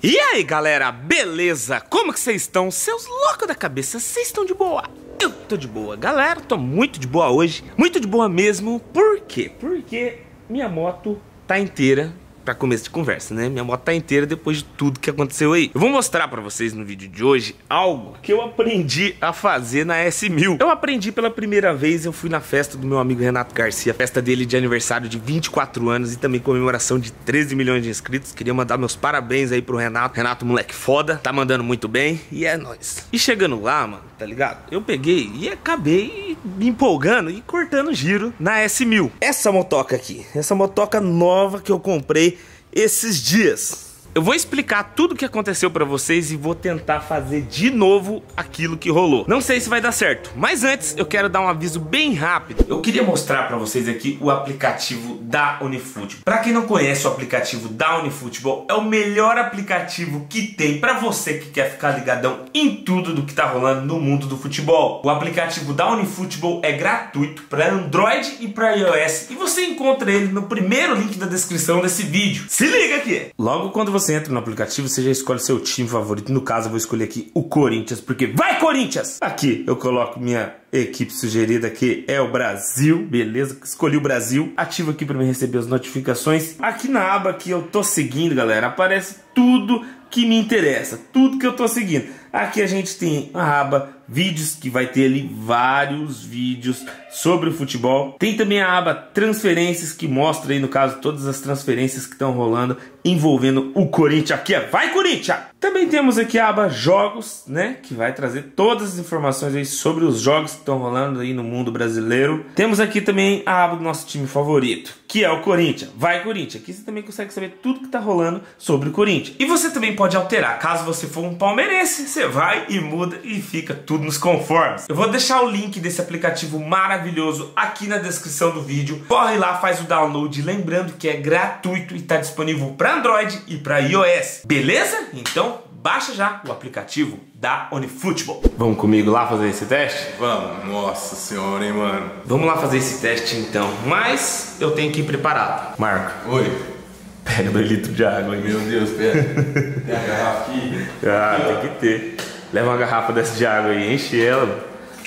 E aí galera, beleza? Como que vocês estão? Seus loucos da cabeça, vocês estão de boa? Eu tô de boa, galera, tô muito de boa hoje Muito de boa mesmo, por quê? Porque minha moto tá inteira para começo de conversa, né? Minha moto tá inteira depois de tudo que aconteceu aí. Eu vou mostrar para vocês no vídeo de hoje algo que eu aprendi a fazer na S1000. Eu aprendi pela primeira vez, eu fui na festa do meu amigo Renato Garcia, festa dele de aniversário de 24 anos e também comemoração de 13 milhões de inscritos. Queria mandar meus parabéns aí pro Renato. Renato, moleque foda, tá mandando muito bem e é nóis. E chegando lá, mano, tá ligado? Eu peguei e acabei me empolgando e cortando giro na S1000. Essa motoca aqui, essa motoca nova que eu comprei esses dias. Eu vou explicar tudo o que aconteceu para vocês e vou tentar fazer de novo aquilo que rolou. Não sei se vai dar certo, mas antes eu quero dar um aviso bem rápido. Eu queria mostrar para vocês aqui o aplicativo da Unifootball. Para quem não conhece o aplicativo da Unifootball, é o melhor aplicativo que tem para você que quer ficar ligadão em tudo do que tá rolando no mundo do futebol. O aplicativo da Unifootball é gratuito para Android e para iOS e você encontra ele no primeiro link da descrição desse vídeo. Se liga aqui. Logo quando você você entra no aplicativo, você já escolhe seu time favorito. No caso, eu vou escolher aqui o Corinthians, porque vai Corinthians! Aqui eu coloco minha equipe sugerida que é o Brasil, beleza? Escolhi o Brasil. Ativo aqui para me receber as notificações. Aqui na aba que eu tô seguindo, galera, aparece tudo que me interessa, tudo que eu tô seguindo. Aqui a gente tem a aba vídeos, que vai ter ali vários vídeos sobre o futebol. Tem também a aba transferências, que mostra aí, no caso, todas as transferências que estão rolando envolvendo o Corinthians. Aqui é Vai Corinthians! Também temos aqui a aba jogos, né, que vai trazer todas as informações aí sobre os jogos que estão rolando aí no mundo brasileiro. Temos aqui também a aba do nosso time favorito, que é o Corinthians. Vai Corinthians! Aqui você também consegue saber tudo que está rolando sobre o Corinthians. E você também pode alterar, caso você for um palmeirense, você vai e muda e fica tudo nos conformes. Eu vou deixar o link desse aplicativo maravilhoso aqui na descrição do vídeo. Corre lá, faz o download, lembrando que é gratuito e está disponível para Android e para iOS. Beleza? Então baixa já o aplicativo da OniFootball. Vamos comigo lá fazer esse teste? Vamos. Nossa senhora, hein, mano. Vamos lá fazer esse teste então. Mas eu tenho que ir preparado. Marco. Oi. Pega dois litros de água aí. Meu Deus, pera. Tem a garrafa aqui? Ah, tem que ter. Leva uma garrafa dessa de água aí, enche ela.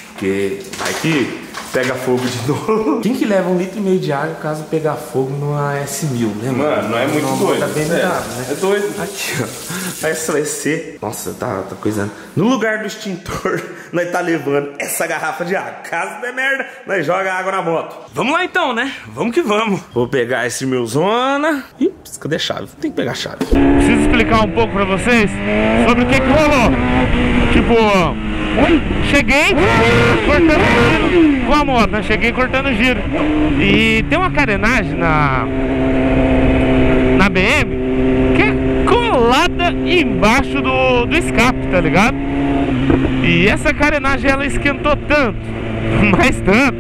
Porque vai que pega fogo de novo. Quem que leva um litro e meio de água caso pegar fogo numa S1000, né, mano? Mano, não é muito doido. Tá bem é, né? é doido. Aqui, ó. Essa vai ser... Nossa, tá, tá coisando. No lugar do extintor, nós tá levando essa garrafa de água. Caso der merda, nós joga água na moto. Vamos lá então, né? Vamos que vamos. Vou pegar esse meu zona. Ih, cadê a chave? Tem que pegar a chave. Preciso explicar um pouco pra vocês sobre o que que rolou. Tipo... Cheguei cortando giro com a moto, né? Cheguei cortando giro. E tem uma carenagem na, na BM que é colada embaixo do, do escape, tá ligado? E essa carenagem ela esquentou tanto, mais tanto,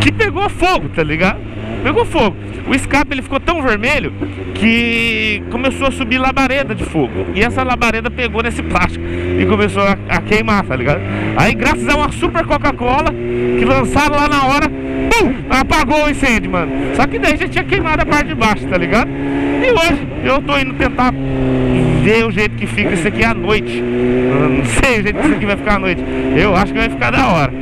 que pegou fogo, tá ligado? Pegou fogo. O escape ele ficou tão vermelho que começou a subir labareda de fogo. E essa labareda pegou nesse plástico e começou a, a queimar, tá ligado? Aí graças a uma super Coca-Cola que lançaram lá na hora, pum, apagou o incêndio, mano. Só que daí já tinha queimado a parte de baixo, tá ligado? E hoje eu tô indo tentar ver o jeito que fica isso aqui à noite. não sei o jeito que isso aqui vai ficar à noite. Eu acho que vai ficar da hora.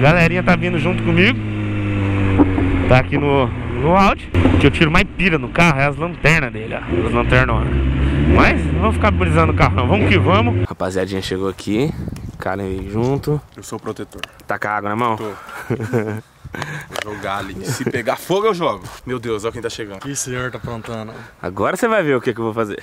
Galerinha tá vindo junto comigo. Tá aqui no, no áudio. Que eu tiro mais pira no carro é as lanternas dele, ó. As lanternas. Mas não vou ficar brisando o carro não. Vamos que vamos. Rapaziadinha chegou aqui. Karen veio junto. Eu sou o protetor. Tá com a água na mão? Tô. Vou jogar ali. Se pegar fogo, eu jogo. Meu Deus, olha quem tá chegando. Que senhor tá aprontando? Agora você vai ver o que, que eu vou fazer.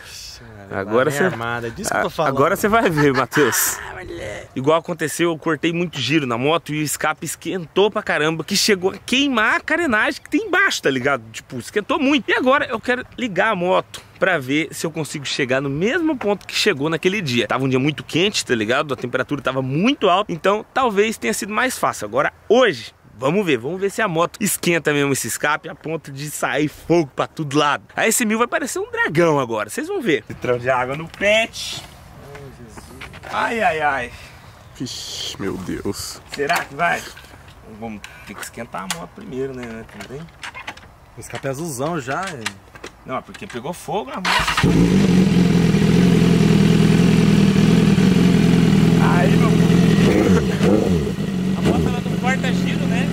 Agora você. Armada, é disso que eu tô falando. Agora você vai ver, Matheus. Igual aconteceu, eu cortei muito giro na moto e o escape esquentou pra caramba, que chegou a queimar a carenagem que tem embaixo, tá ligado? Tipo, esquentou muito. E agora eu quero ligar a moto pra ver se eu consigo chegar no mesmo ponto que chegou naquele dia. Tava um dia muito quente, tá ligado? A temperatura tava muito alta, então talvez tenha sido mais fácil. Agora, hoje, Vamos ver, vamos ver se a moto esquenta mesmo esse escape a ponto de sair fogo pra todo lado. A S1000 vai parecer um dragão agora, vocês vão ver. Litrão de água no pet. Ai, ai, ai. Vixe, meu Deus. Será que vai? Vamos ter que esquentar a moto primeiro, né? Também. O escape é azulzão já. Não, porque pegou fogo a moto. Aí, meu A moto ela não corta giro, né?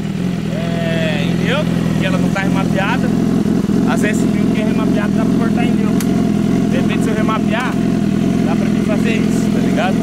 É, em neutro, porque ela tá remapeada. As S1000 que é remapeada dá pra cortar em neutro. De repente se eu remapear, dá pra mim fazer isso, tá ligado?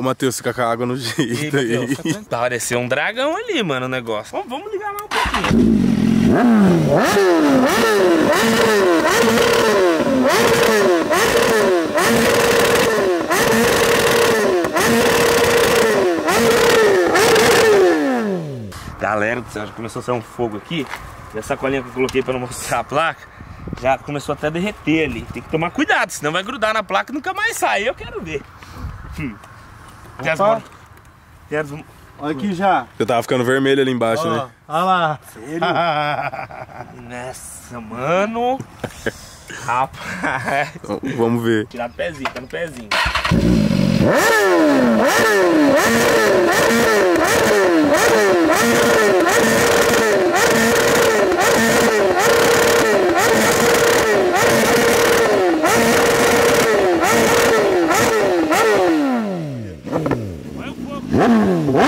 Ô, Matheus, fica com a água no jeito aí. Pareceu um dragão ali, mano, o negócio. Vamos, vamos ligar mais um pouquinho. Galera do céu, já começou a sair um fogo aqui. E a sacolinha que eu coloquei pra não mostrar a placa já começou até a derreter ali. Tem que tomar cuidado, senão vai grudar na placa e nunca mais sai. Eu quero ver. Hum. Opa. Olha aqui já. Eu tava ficando vermelho ali embaixo, Ó, né? olha lá. Nessa, mano. Rapaz. Então, vamos ver. Tirar do pezinho, tá no pezinho. Vai o fogo.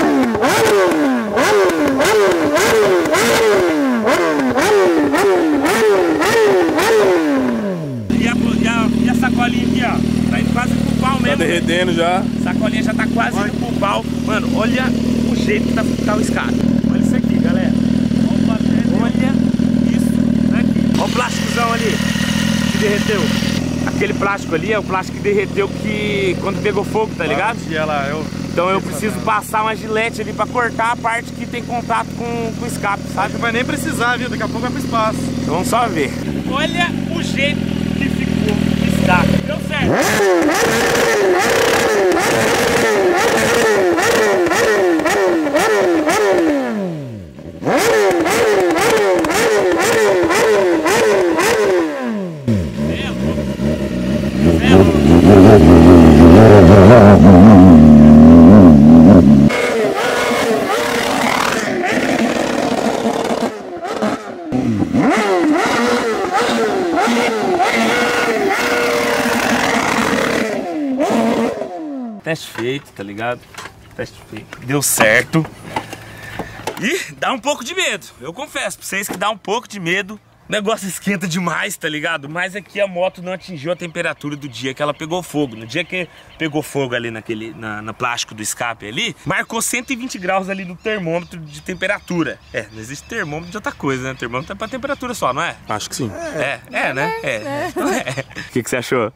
E a, e a- e a sacolinha aqui, ó. Tá indo quase pro pau Tá derretendo já. A sacolinha já tá quase indo pro pau. Mano, olha o jeito que tá, tá o escape. Olha isso aqui, galera. Olha isso aqui. Olha o plásticozão ali que derreteu. Aquele plástico ali é o plástico que derreteu que quando pegou fogo, tá ligado? Ela, eu. Então eu preciso passar uma gilete ali pra cortar a parte que tem contato com, com o escape, sabe? Não vai nem precisar, viu? Daqui a pouco vai pro espaço. Então vamos só ver. Olha o jeito Tá, deu certo. Teste feito, tá ligado? Teste feito. Deu certo. E dá um pouco de medo. Eu confesso pra vocês que dá um pouco de medo. O negócio esquenta demais, tá ligado? Mas aqui a moto não atingiu a temperatura do dia que ela pegou fogo. No dia que pegou fogo ali naquele, na, na plástico do escape ali, marcou 120 graus ali no termômetro de temperatura. É, não existe termômetro de outra coisa, né? Termômetro é pra temperatura só, não é? Acho que sim. É, é, né? É. O que, que você achou?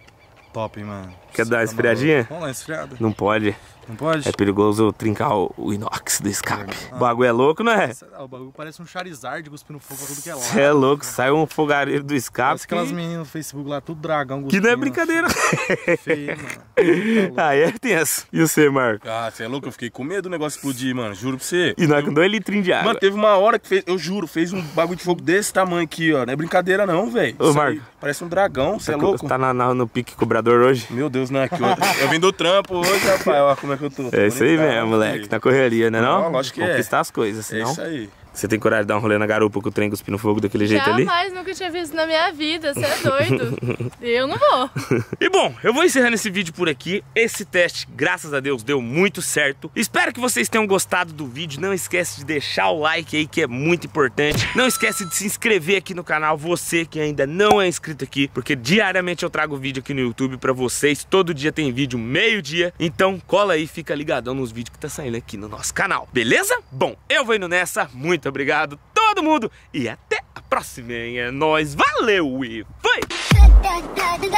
Top, mano. Quer dar uma Tá esfriadinha? maluco. Vamos lá, esfriada. Não pode. Não pode? É perigoso trincar o, o inox do escape. O bagulho é louco, não é? Ah, O bagulho parece um Charizard cuspindo fogo pra tudo que é lá. Você é louco, sai um fogareiro do escape. Parece aquelas que- meninas no Facebook lá, tudo dragão Que não é brincadeira. Feio, mano. Tá Aí é tenso. E você, Marco? Ah, você é louco? Eu fiquei com medo do negócio explodir, mano. Juro pra você. E nós com dois litrinhos de água. Mano, teve uma hora que fez, eu juro, fez um bagulho de fogo desse tamanho aqui, ó. Não é brincadeira não, velho. Ô, Marco. Parece um dragão, você é louco? Tá na, na- no pique cobrador hoje? Meu Deus, não é que eu, eu vim do trampo hoje, rapaz. Olha como é que eu tô. É isso aí mesmo, moleque. Na correria, né não? Não, lógico que é. Conquistar as coisas, É senão... isso aí. Você tem coragem de dar um rolê na garupa com o trem cuspindo fogo daquele jeito ali? Jamais, nunca tinha visto na minha vida, você é doido. Eu não vou. E bom, eu vou encerrando esse vídeo por aqui. Esse teste, graças a Deus, deu muito certo. Espero que vocês tenham gostado do vídeo. Não esquece de deixar o like aí, que é muito importante. Não esquece de se inscrever aqui no canal, você que ainda não é inscrito aqui, porque diariamente eu trago vídeo aqui no YouTube pra vocês. Todo dia tem vídeo, meio-dia. Então cola aí, fica ligadão nos vídeos que tá saindo aqui no nosso canal. Beleza? Bom, eu vou indo nessa. Muito obrigado, todo mundo. E até a próxima, hein? É nóis. Valeu e foi! da